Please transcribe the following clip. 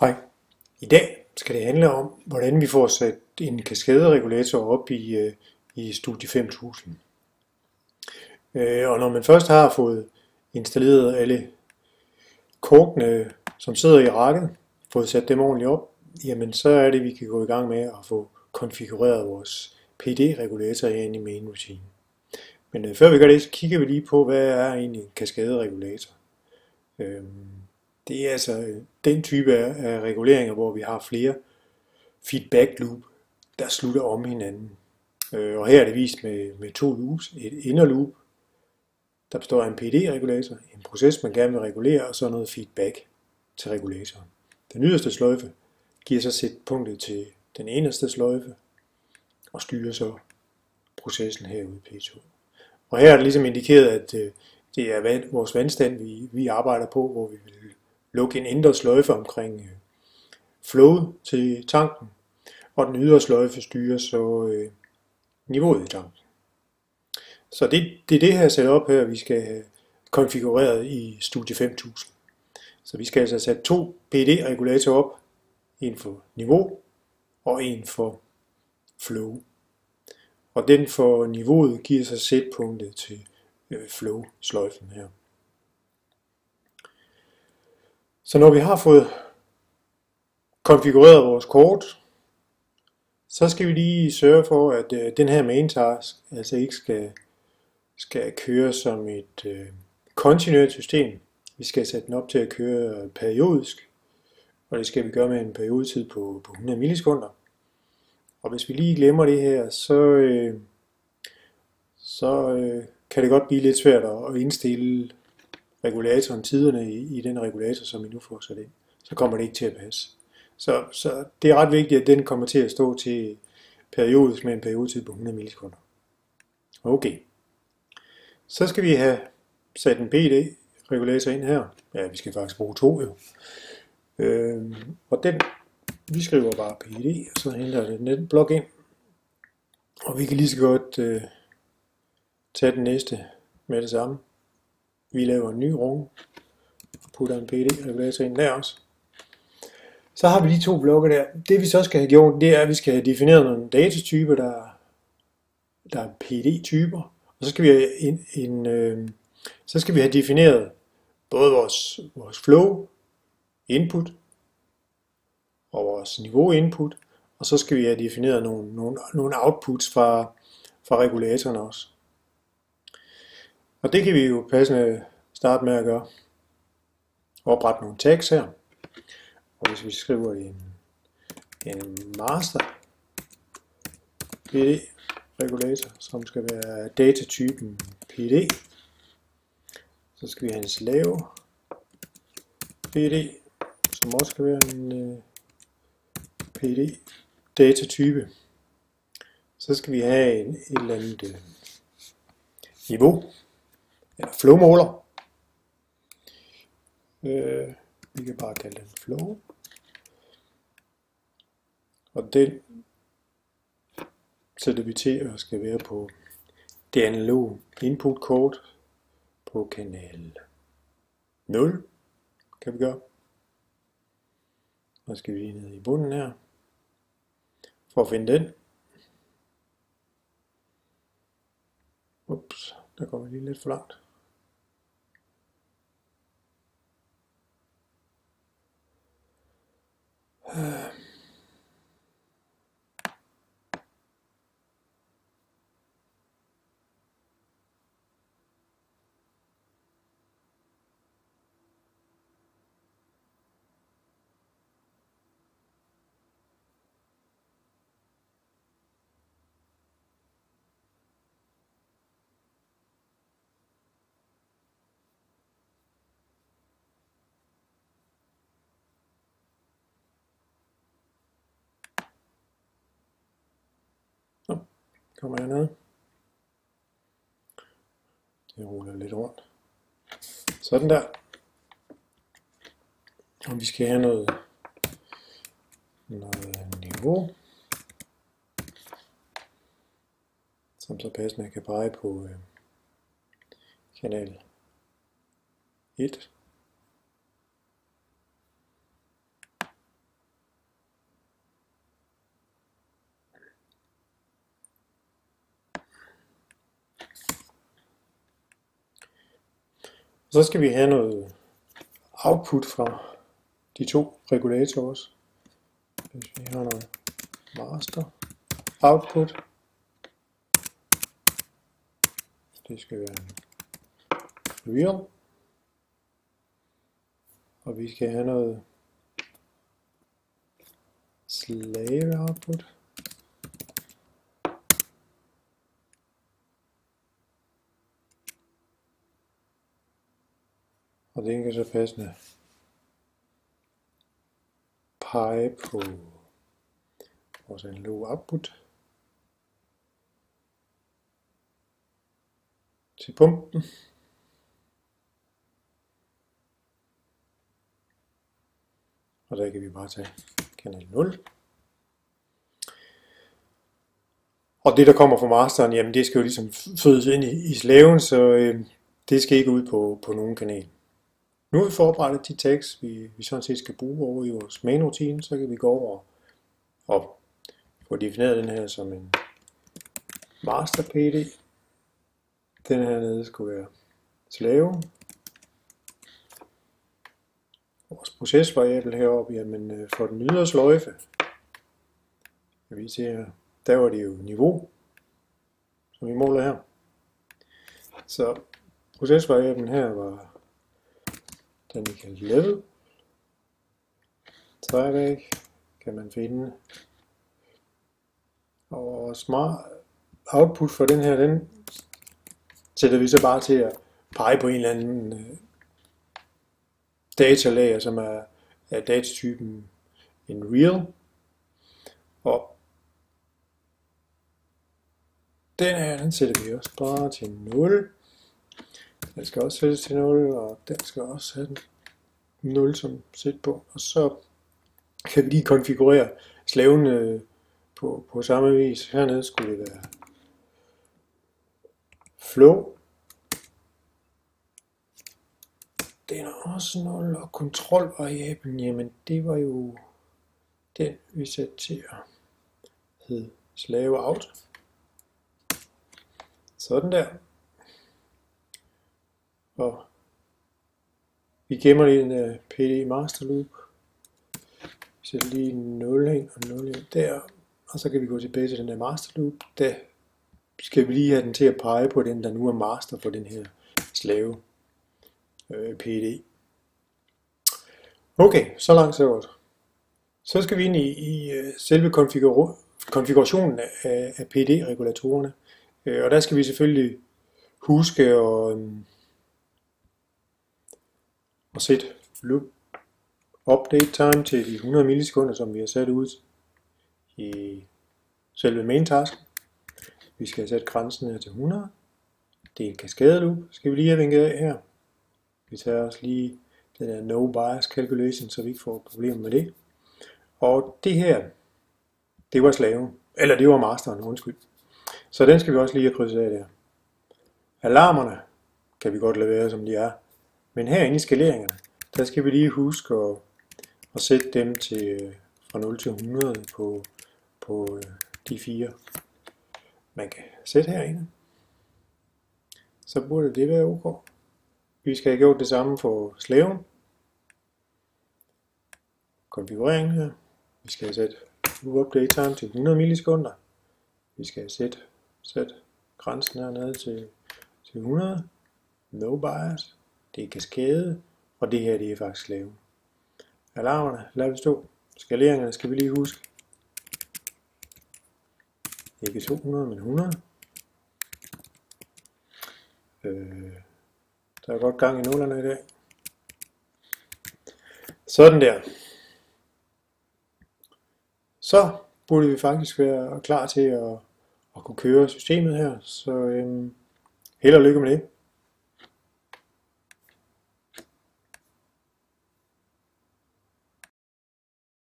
Hej. I dag skal det handle om, hvordan vi får sat en kaskaderegulator op i, øh, i Studie 5000. Øh, og når man først har fået installeret alle korkene, som sidder i rækken, fået sat dem ordentligt op, jamen så er det, vi kan gå i gang med at få konfigureret vores PD-regulator herinde i main routine. Men øh, før vi gør det, så kigger vi lige på, hvad er egentlig en kaskaderegulator. Øhm, det er altså øh, den type af, reguleringer, hvor vi har flere feedback loop, der slutter om hinanden. Øh, og her er det vist med, med to loops. Et inner loop, der består af en PD-regulator, en proces, man gerne vil regulere, og så noget feedback til regulatoren. Den yderste sløjfe giver så sæt punktet til den eneste sløjfe, og styrer så processen herude i P2. Og her er det ligesom indikeret, at øh, det er vores vandstand, vi, vi arbejder på, hvor vi vil Luk en indre sløjfe omkring øh, flowet til tanken, og den ydre sløjfe styrer så øh, niveauet i tanken. Så det, det er det her setup her, vi skal have konfigureret i Studie 5000. Så vi skal altså have sat to PD-regulatorer op, en for niveau og en for flow. Og den for niveauet giver så sætpunktet til øh, flow-sløjfen her. Så når vi har fået konfigureret vores kort, så skal vi lige sørge for, at øh, den her main task altså ikke skal, skal køre som et øh, kontinuert system. Vi skal sætte den op til at køre periodisk, og det skal vi gøre med en periodetid på, på 100 millisekunder. Og hvis vi lige glemmer det her, så, øh, så øh, kan det godt blive lidt svært at indstille regulatoren, tiderne i, i den regulator, som I nu får sat ind, så kommer det ikke til at passe. Så, så det er ret vigtigt, at den kommer til at stå til periodisk med en periodetid på 100 millisekunder. Okay. Så skal vi have sat en PD-regulator ind her. Ja, vi skal faktisk bruge to jo. Øh, og den, vi skriver bare PD, og så henter den den blok ind. Og vi kan lige så godt øh, tage den næste med det samme. Vi laver en ny rung, putter en PD-regulator ind der også. Så har vi de to blokke der. Det vi så skal have gjort, det er, at vi skal have defineret nogle datatyper, der, der er PD-typer. Og så skal vi have, en, en, øh, så skal vi have defineret både vores, vores flow input og vores niveau input, og så skal vi have defineret nogle, nogle, nogle outputs fra, fra regulatoren også. Og det kan vi jo passende starte med at gøre. Oprette nogle tags her. Og hvis vi skriver en, en master PD regulator, som skal være datatypen PD, så skal vi have en slave PD, som også skal være en uh, øh, PD datatype. Så skal vi have en, et eller andet uh, niveau, eller flowmåler. Øh, vi kan bare kalde den flow. Og den sætter vi til at skal være på det analoge input kort på kanal 0, kan vi gøre. Og skal vi ned i bunden her, for at finde den. Ups, der går vi lige lidt for langt. Uh, kommer jeg ned. Det ruller lidt rundt. Sådan der. Og vi skal have noget, noget niveau, som så passende kan pege på øh, kanal 1. Og så skal vi have noget output fra de to regulatorer også. Hvis vi har noget master output. Det skal være real. Og vi skal have noget slave output. Og den er så passende pege på vores analoge output til pumpen. Og der kan vi bare tage kanal 0. Og det, der kommer fra masteren, jamen det skal jo ligesom fødes ind i, i slaven, så øh, det skal ikke ud på, på nogen kanal. Nu har vi forberedt de tags, vi, vi sådan set skal bruge over i vores main rutine, så kan vi gå over og få defineret den her som en master PD. Den her nede skulle være slave. Vores procesvariabel heroppe, jamen øh, for den ydre sløjfe, kan vi se her, der var det jo niveau, som vi måler her. Så procesvariablen her var den vi kan level. Trævæk kan man finde. Og smart output for den her, den sætter vi så bare til at pege på en eller anden øh, datalager, som er, er datatypen en real. Og den her, den sætter vi også bare til 0. Den skal også sættes til 0, og den skal også have 0 som sæt på. Og så kan vi lige konfigurere slaven øh, på, på samme vis. Hernede skulle det være flow. Den er også 0, og kontrolvariablen, jamen det var jo den, vi satte til at hedde slave out. Sådan der. Og vi gemmer lige en øh, uh, PD master loop. Vi sætter lige 0 ind og 0 ind der. Og så kan vi gå tilbage til den der master loop. Der skal vi lige have den til at pege på den, der nu er master for den her slave øh, PD. Okay, så langt så godt. Så skal vi ind i, i uh, selve konfigura konfigurationen af, af PD-regulatorerne. Øh, og der skal vi selvfølgelig huske at, um, og sæt loop update time til de 100 millisekunder, som vi har sat ud i selve main task. Vi skal sætte grænsen her til 100. Det er en kaskade loop, skal vi lige have vinket af her. Vi tager også lige den der no bias calculation, så vi ikke får problemer med det. Og det her, det var slaven, eller det var masteren, undskyld. Så den skal vi også lige have krydset af der. Alarmerne kan vi godt lade være, som de er. Men herinde i skaleringerne, der skal vi lige huske at, at sætte dem til øh, fra 0 til 100 på, på øh, de fire, man kan sætte herinde. Så burde det være ok. Vi skal have gjort det samme for slaven. Konfigureringen her. Vi skal have sat update time til 100 millisekunder. Vi skal have sat, sat grænsen hernede til, til 100. No bias det er kaskade, og det her det er faktisk slave. Alarmerne, lad os stå. Skaleringerne skal vi lige huske. Ikke 200, men 100. Øh, der er godt gang i nullerne i dag. Sådan der. Så burde vi faktisk være klar til at, at kunne køre systemet her. Så øhm, held og lykke med det.